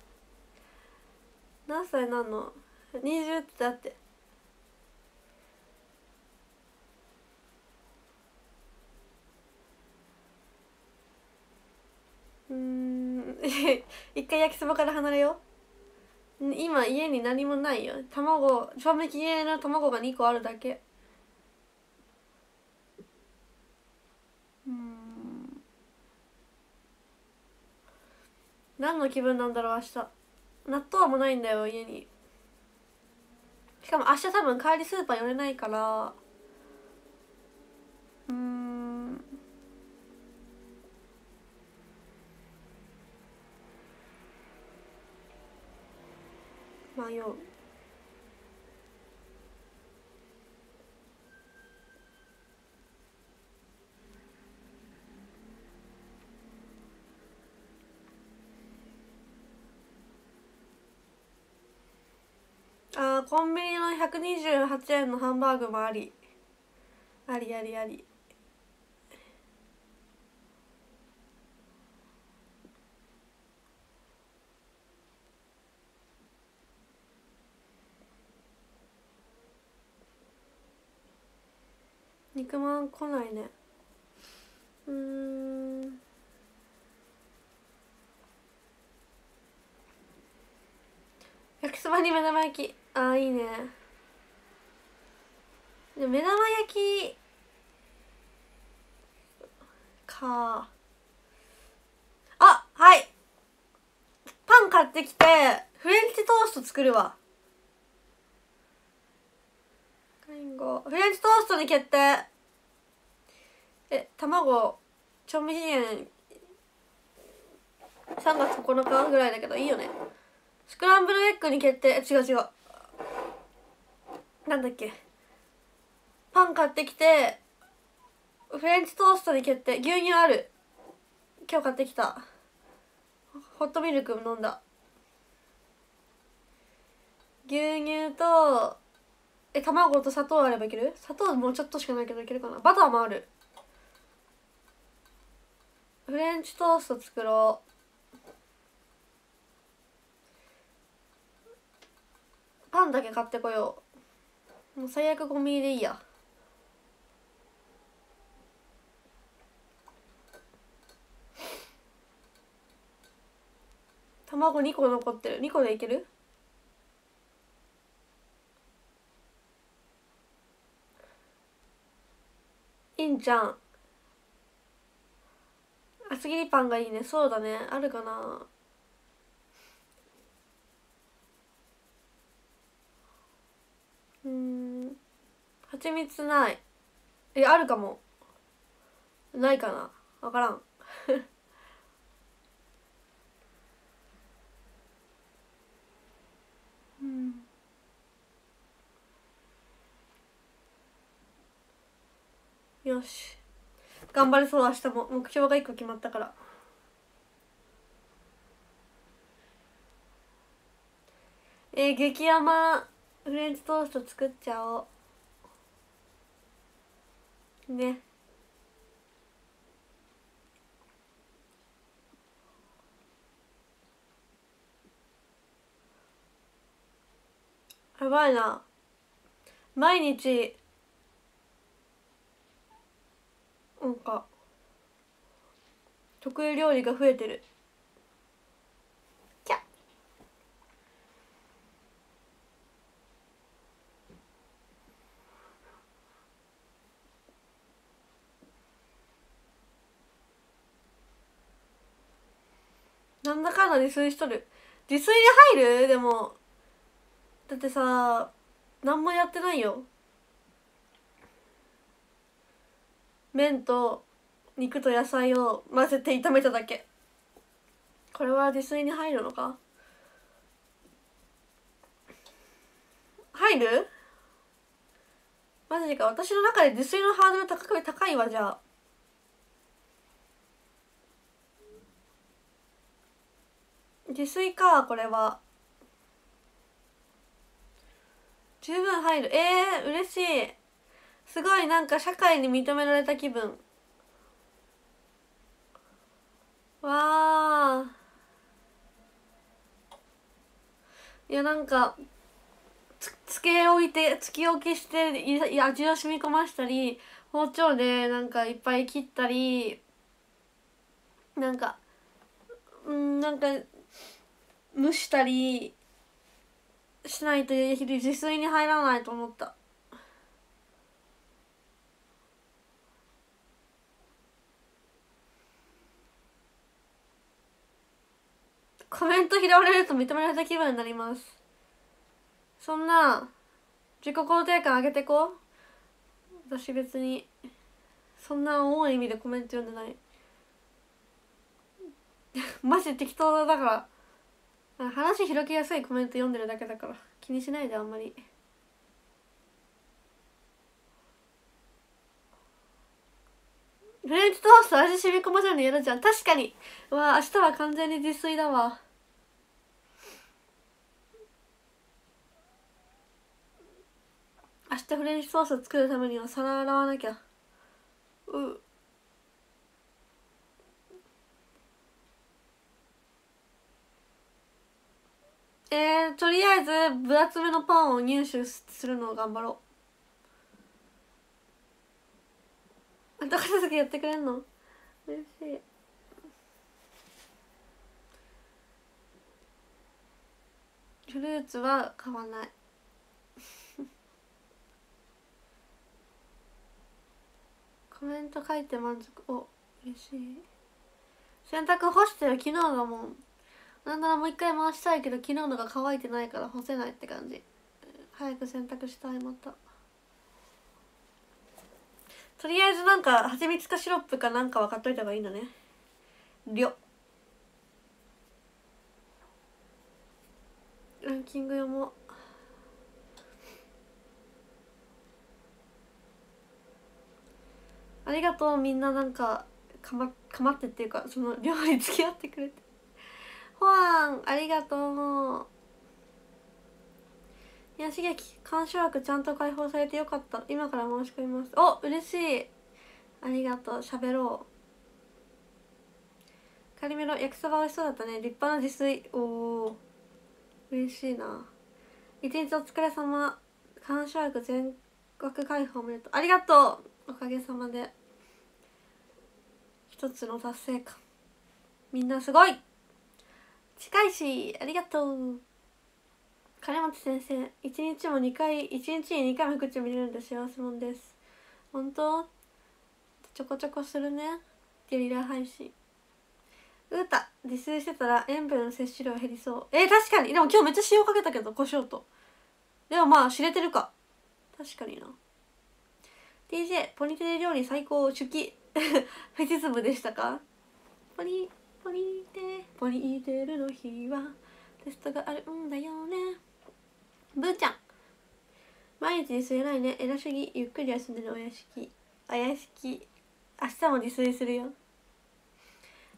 何歳なの？20ってだって。うん。[LAUGHS] 一回焼きそばから離れよう。今家に何もないよ。卵賞味期限の卵が2個あるだけ。何の気分なんだろう明日。納豆もないんだよ家に。しかも明日多分帰りスーパー寄れないから。うん。迷う。あコンビニの128円のハンバーグもあり。ありありあり。肉まん来ないね。うん。焼きそばに目玉焼き。あーいいね。で目玉焼きか。あはい。パン買ってきてフレンチトースト作るわ。フレンチトーストに決定。え卵賞味期限3月9日ぐらいだけどいいよね。スクランブルエッグに決定。違う違う。なんだっけ？パン買ってきてフレンチトーストに決定。牛乳ある。今日買ってきた。ホットミルク飲んだ。牛乳とえ卵と砂糖あればいける？砂糖もうちょっとしかないけどいけるかな？バターもある。フレンチトースト作ろう。パンだけ買ってこよう。もう最悪ゴミでいいや。卵2個残ってる。2個でいける？いいんじゃん。厚切りパンがいいね。そうだね。あるかな。うん。蜂蜜ない。えあるかも。ないかな。わからん。うん。よし。頑張れそう明日も。目標が1個決まったから。えー、激甘。フレンチトースト作っちゃおう。ね。やばいな。毎日なんか得意料理が増えてる。なんだかんだ自炊しとる。自炊に入る？でも。だってさ何もやってないよ。麺と肉と野菜を混ぜて炒めただけ。これは自炊に入るのか？入る？マジか。私の中で自炊のハードル高く高いわじゃあ。自炊かこれは。十分入る。えー、嬉しい。すごいなんか社会に認められた気分。わあいやなんかつつけ置いてつき置きしてい味を染み込ましたり包丁でなんかいっぱい切ったりなんかうんなんか蒸したりしないと自炊に入らないと思った。コメント拾われると認められた気分になります。そんな自己肯定感上げてこう。私別にそんな重い意味でコメント読んでない。[LAUGHS] マジ適当だから。話広げやすいコメント読んでるだけだから気にしないであんまり。フレンチトースト味染み込ませるの嫌だじゃん。確かに。わあ明日は完全に自炊だわ。明日フレンチトースト作るためには皿洗わなきゃ。うえー、とりあえず分厚めのパンを入手するのを頑張ろ後片付けやってくれんの？嬉しい。フルーツは買わない。[LAUGHS] コメント書いて満足。お嬉しい。洗濯干してる。昨日がもうなんならもう一回回したいけど昨日のが乾いてないから干せないって感じ。早く洗濯したいまた。とりあえずなんか蜂蜜かシロップかなんか分かっといた方がいいんだね。りょランキング読もう。ありがとうみんななんかかまかまってっていうかその料理付き合ってくれて。ホアンありがとう。いや刺激鑑賞枠ちゃんと解放されてよかった。今から申し込みます。お嬉しい。ありがとう。喋ろう。カリメロ焼きそば美味しそうだったね。立派な自炊。おお嬉しいな。一日お疲れ様。鑑賞枠全国開放おめでとう。ありがとう。おかげさまで。一つの達成感。みんなすごい。近いしありがとう。金本先生一日も2回一日に2回も福地見れるんで幸せもんです。本当？ちょこちょこするね。ゲリラ配信。うーた自炊してたら塩分摂取量減りそう。えー、確かに。でも今日めっちゃ塩かけたけど胡椒と。でもまあ知れてるか。確かにな。DJ ポニテレ料理最高。手記。[LAUGHS] フェチズムでしたか？ポニー。ポニーテポニテルの日はテストがあるんだよね。ブーちゃん。毎日自炊偉いね。偉すぎ。ゆっくり休んでるお屋敷。お屋敷。明日も自炊するよ。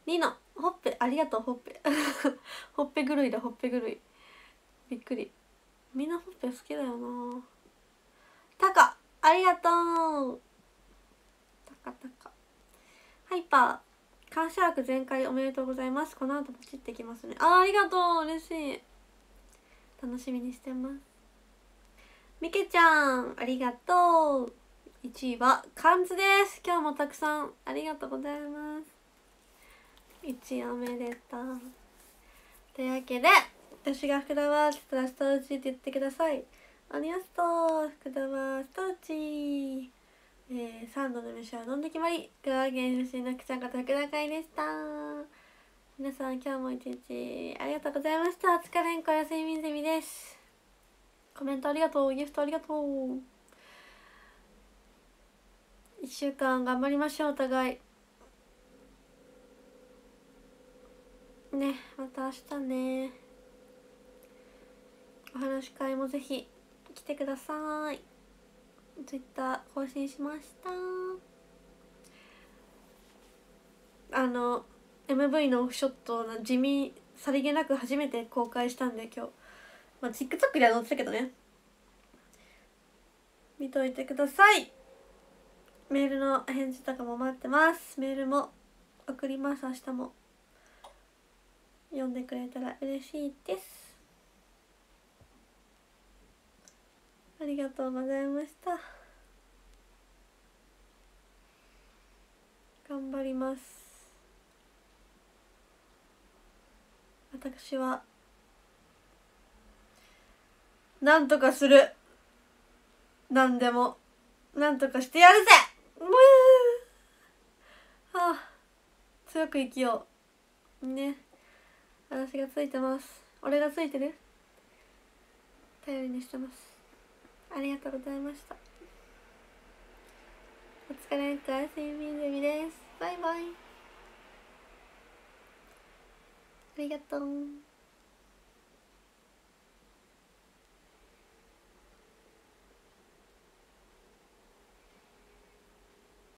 ニノ。ほっぺありがとう。ほっぺほっぺ狂いだ。ほっぺ狂い。びっくり。みんなほっぺ好きだよな。タカ。ありがとう。タカタカ。ハイパー。感謝枠全開おめでとうございます。この後ポチってきますね。あありがとう。嬉しい。楽しみにしてます。みけちゃんありがとう。1位はカンズです。今日もたくさんありがとうございます。1位おめでとう。というわけで私が福田はちょっとラストうちって言ってください。アニアスト福田はストーチえー、3度の飯は飲んで決まり。香川県出身の福ちゃんこと福田会でした。皆さん今日も一日ありがとうございました。疲れんこやすみみゼミです。コメントありがとう。ギフトありがとう。1週間頑張りましょうお互い。ねまた明日ね。お話し会もぜひ来てください。ツイッター更新しました。あの MV のオフショットの地味さりげなく初めて公開したんで今日。まあ TikTok では載ってたけどね。見といてください。メールの返事とかも待ってます。メールも送ります。明日も。読んでくれたら嬉しいです。ありがとうございました。頑張ります。私はなんとかする。何でもなんとかしてやるぜ。はあ強く生きよう。ね。私がついてます。俺がついてる？頼りにしてます。ありがとうございました。お疲れ。様睡眠ゼミです。バイバイ。ありがとう。